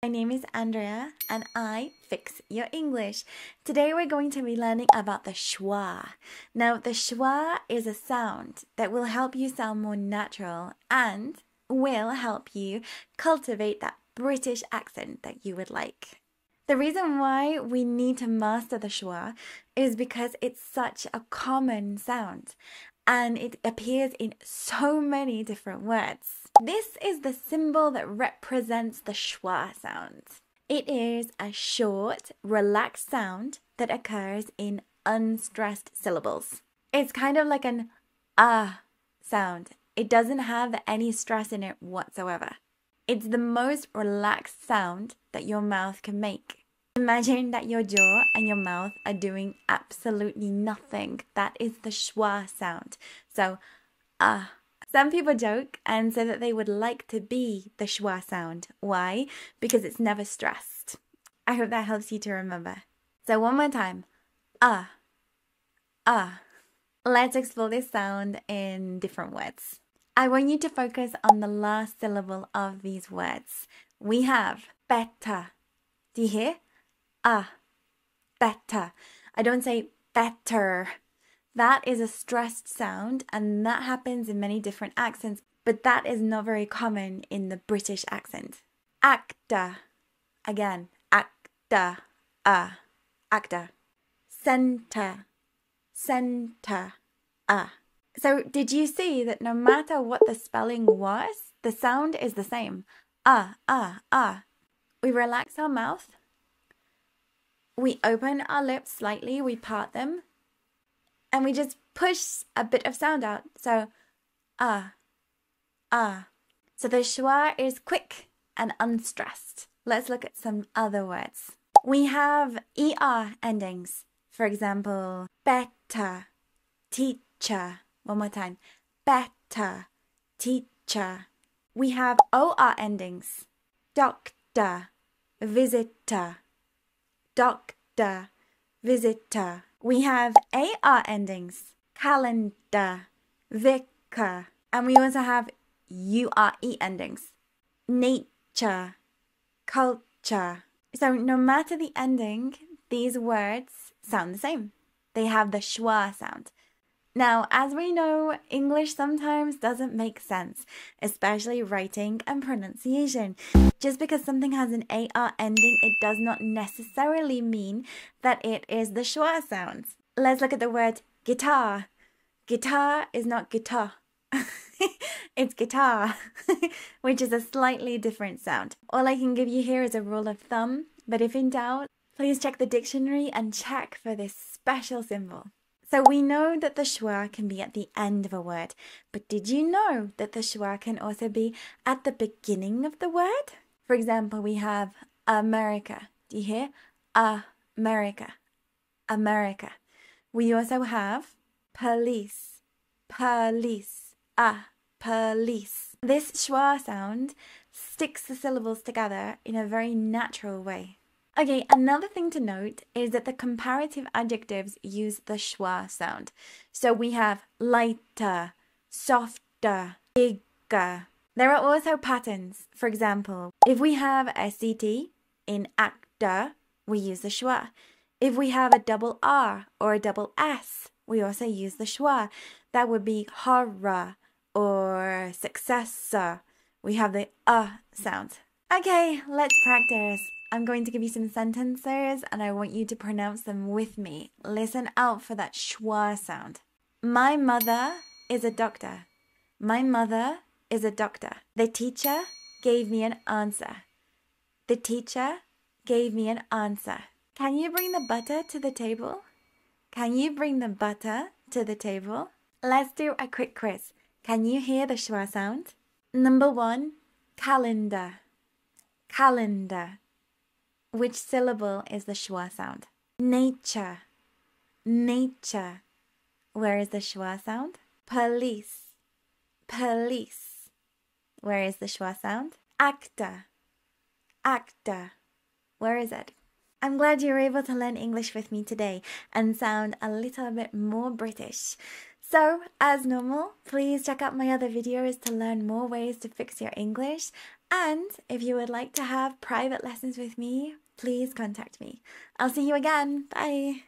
My name is Andrea and I fix your English. Today we're going to be learning about the schwa. Now, the schwa is a sound that will help you sound more natural and will help you cultivate that British accent that you would like. The reason why we need to master the schwa is because it's such a common sound and it appears in so many different words. This is the symbol that represents the schwa sound. It is a short, relaxed sound that occurs in unstressed syllables. It's kind of like an ah sound. It doesn't have any stress in it whatsoever. It's the most relaxed sound that your mouth can make. Imagine that your jaw and your mouth are doing absolutely nothing. That is the schwa sound. So, ah. Some people joke and say that they would like to be the schwa sound. Why? Because it's never stressed. I hope that helps you to remember. So one more time. Ah. Ah. Let's explore this sound in different words. I want you to focus on the last syllable of these words. We have better. Do you hear? Ah. Better. I don't say better that is a stressed sound, and that happens in many different accents, but that is not very common in the British accent. Acta. Again, acta. Ah. Acta. Center. Center. Ah. So, did you see that no matter what the spelling was, the sound is the same? Ah, ah, ah. We relax our mouth. We open our lips slightly, we part them, and we just push a bit of sound out. So, ah, ah. So the schwa is quick and unstressed. Let's look at some other words. We have er endings. For example, better, teacher. One more time. Better, teacher. We have or endings. Doctor, visitor. Doctor, visitor. We have AR endings, calendar, vicar, and we also have URE endings, nature, culture. So no matter the ending, these words sound the same. They have the schwa sound. Now, as we know, English sometimes doesn't make sense, especially writing and pronunciation. Just because something has an AR ending, it does not necessarily mean that it is the schwa sounds. Let's look at the word guitar. Guitar is not guitar. it's guitar, which is a slightly different sound. All I can give you here is a rule of thumb, but if in doubt, please check the dictionary and check for this special symbol. So we know that the schwa can be at the end of a word, but did you know that the schwa can also be at the beginning of the word? For example, we have America. Do you hear? America. America. We also have police. Police. Ah, police. This schwa sound sticks the syllables together in a very natural way. Okay, another thing to note is that the comparative adjectives use the schwa sound. So we have lighter, softer, bigger. There are also patterns. For example, if we have a CT in actor, we use the schwa. If we have a double R or a double S, we also use the schwa. That would be horror or successor. We have the uh sound. Okay, let's practice. I'm going to give you some sentences and I want you to pronounce them with me. Listen out for that schwa sound. My mother is a doctor. My mother is a doctor. The teacher gave me an answer. The teacher gave me an answer. Can you bring the butter to the table? Can you bring the butter to the table? Let's do a quick quiz. Can you hear the schwa sound? Number one, calendar. Calendar. Which syllable is the schwa sound? Nature. Nature. Where is the schwa sound? Police. Police. Where is the schwa sound? Actor. Actor. Where is it? I'm glad you were able to learn English with me today and sound a little bit more British. So, as normal, please check out my other videos to learn more ways to fix your English And if you would like to have private lessons with me, please contact me. I'll see you again. Bye.